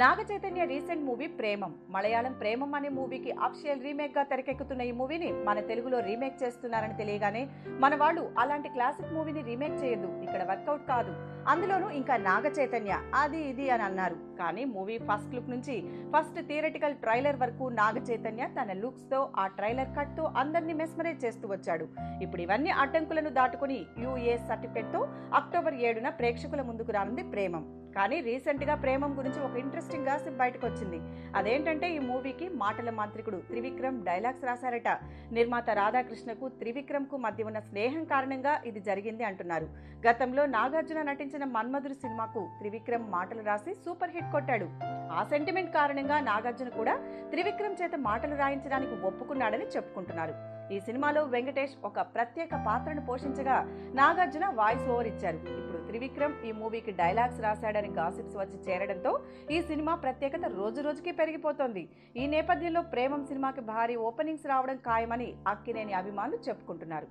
Naga Chaitanya recent movie Premam. Malayalam Premam అనే మూవీకి official రీమేక్గా తెరకెక్కుతున్న ఈ మూవీని మన తెలుగులో రీమేక్ చేస్తున్నారని తెలియగానే మన వాళ్ళు అలాంటి క్లాసిక్ మూవీని రీమేక్ చేయొద్దు ఇక్కడ వర్కౌట్ కాదు. అందులోనూ ఇంకా నాగ చైతన్య అది ఇది అని అన్నారు. కానీ మూవీ ఫస్ట్ లుక్ నుంచి ఫస్ట్ థియరటికల్ ట్రైలర్ వరకు నాగ చైతన్య తన లుక్స్తో ఆ ట్రైలర్ కట్తో అందరినీ మెస్మరైజ్ చేస్తూ వచ్చాడు. ఇప్పుడు ఇవన్నీ అడ్డంకులను దాటుకుని యూఏ సర్టిఫికెట్తో అక్టోబర్ ఏడున ప్రేక్షకుల ముందుకు రానుంది ప్రేమం. కానీ రీసెంట్గా ప్రేమం గురించి ఒక ఇంట్రెస్టింగ్ గాసిప్ బయటకు వచ్చింది అదేంటంటే ఈ మూవీకి మాటల మాంత్రికుడు త్రివిక్రమ్ డైలాగ్స్ రాశారట. నిర్మాత రాధాకృష్ణకు త్రివిక్రమ్కు మధ్య ఉన్న స్నేహం కారణంగా ఇది జరిగింది అంటున్నారు. గతంలో నాగార్జున నటించిన మన్మధుడు సినిమాకు త్రివిక్రమ్ మాటలు రాసి సూపర్ హిట్ కొట్టాడు. ఆ సెంటిమెంట్ కారణంగా నాగార్జున కూడా త్రివిక్రమ్ చేత మాటలు రాయించడానికి ఒప్పుకున్నాడని చెప్పుకుంటున్నారు. ఈ సినిమాలో వెంకటేష్ ఒక ప్రత్యేక పాత్రను పోషించగా నాగార్జున వాయిస్ ఓవర్ ఇచ్చారు. ఇప్పుడు త్రివిక్రమ్ ఈ మూవీకి డైలాగ్స్ రాశాడని గాసిప్స్ వచ్చి చేరడంతో ఈ సినిమా ప్రత్యేకత రోజు రోజుకి పెరిగిపోతోంది. ఈ నేపథ్యంలో ప్రేమం సినిమాకి భారీ ఓపెనింగ్స్ రావడం ఖాయమని అక్కినేని అభిమానులు చెప్పుకుంటున్నారు.